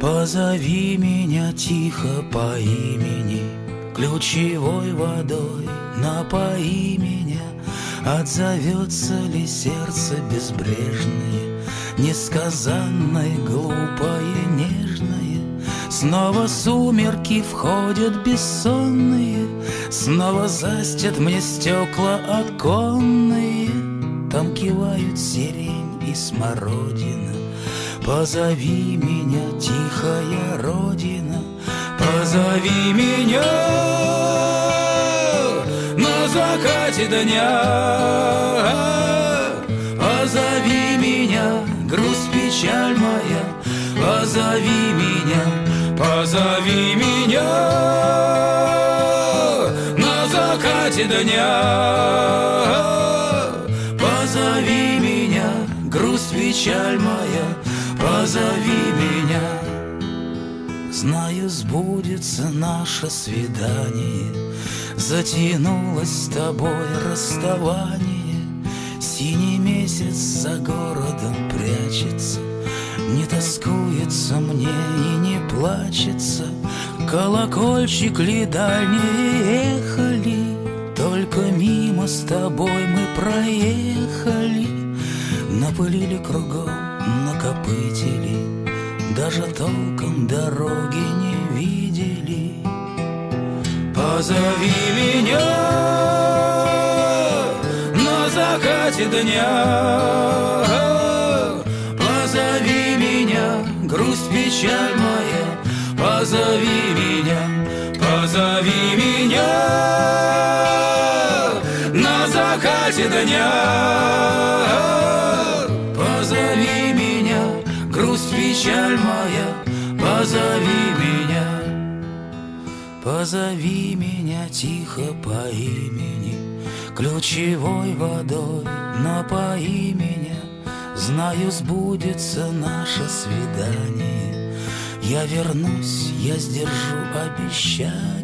Позови меня тихо по имени Ключевой водой напои меня. Отзовется ли сердце безбрежное Несказанное, глупое, нежное? Снова сумерки входят бессонные Снова застят мне стекла оконные. Там кивают сирень и смородина Позови меня, тихая родина, позови меня на закате дня. Позови меня, грусть, печаль моя, позови меня, позови меня на закате дня. Позови меня, грусть, печаль моя, позови меня. Знаю, сбудется наше свидание. Затянулось с тобой расставание. Синий месяц за городом прячется. Не тоскуется мне и не плачется. Колокольчик ли дальние ехали? Только мимо с тобой мы проехали Напылили кругом накопытили, Даже толком дороги не видели. Позови меня на закате дня, Позови меня, грусть, печаль моя, Позови меня, позови меня на закате дня. Печаль моя, позови меня, позови меня тихо по имени, ключевой водой напои меня, знаю, сбудется наше свидание. Я вернусь, я сдержу обещание.